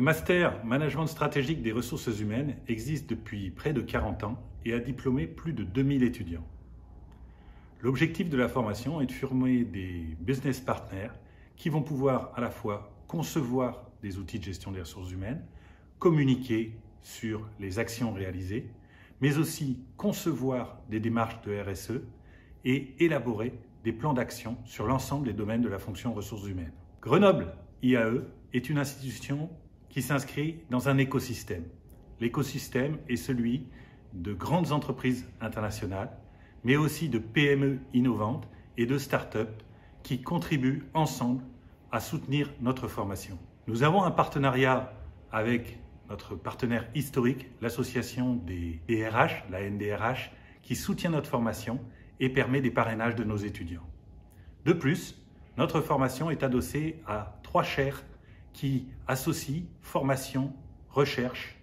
master Management stratégique des ressources humaines existe depuis près de 40 ans et a diplômé plus de 2000 étudiants. L'objectif de la formation est de former des business partners qui vont pouvoir à la fois concevoir des outils de gestion des ressources humaines, communiquer sur les actions réalisées, mais aussi concevoir des démarches de RSE et élaborer des plans d'action sur l'ensemble des domaines de la fonction ressources humaines. Grenoble IAE est une institution qui s'inscrit dans un écosystème. L'écosystème est celui de grandes entreprises internationales, mais aussi de PME innovantes et de start-up qui contribuent ensemble à soutenir notre formation. Nous avons un partenariat avec notre partenaire historique, l'association des DRH, la NDRH, qui soutient notre formation et permet des parrainages de nos étudiants. De plus, notre formation est adossée à trois chaires qui associent formation, recherche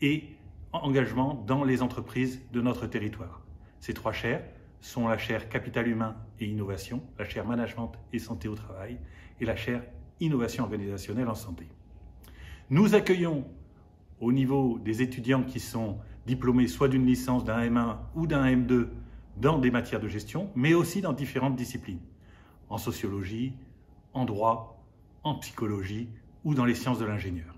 et engagement dans les entreprises de notre territoire. Ces trois chaires sont la chaire Capital humain et innovation, la chaire Management et santé au travail et la chaire Innovation organisationnelle en santé. Nous accueillons au niveau des étudiants qui sont diplômés soit d'une licence d'un M1 ou d'un M2 dans des matières de gestion, mais aussi dans différentes disciplines, en sociologie, en droit, en psychologie ou dans les sciences de l'ingénieur.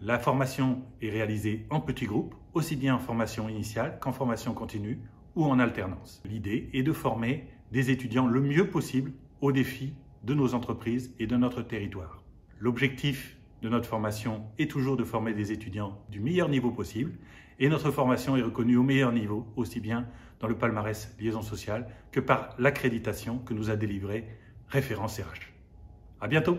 La formation est réalisée en petits groupes, aussi bien en formation initiale qu'en formation continue ou en alternance. L'idée est de former des étudiants le mieux possible aux défis de nos entreprises et de notre territoire. L'objectif de notre formation est toujours de former des étudiants du meilleur niveau possible et notre formation est reconnue au meilleur niveau, aussi bien dans le palmarès liaison sociale que par l'accréditation que nous a délivrée Référence RH. À bientôt!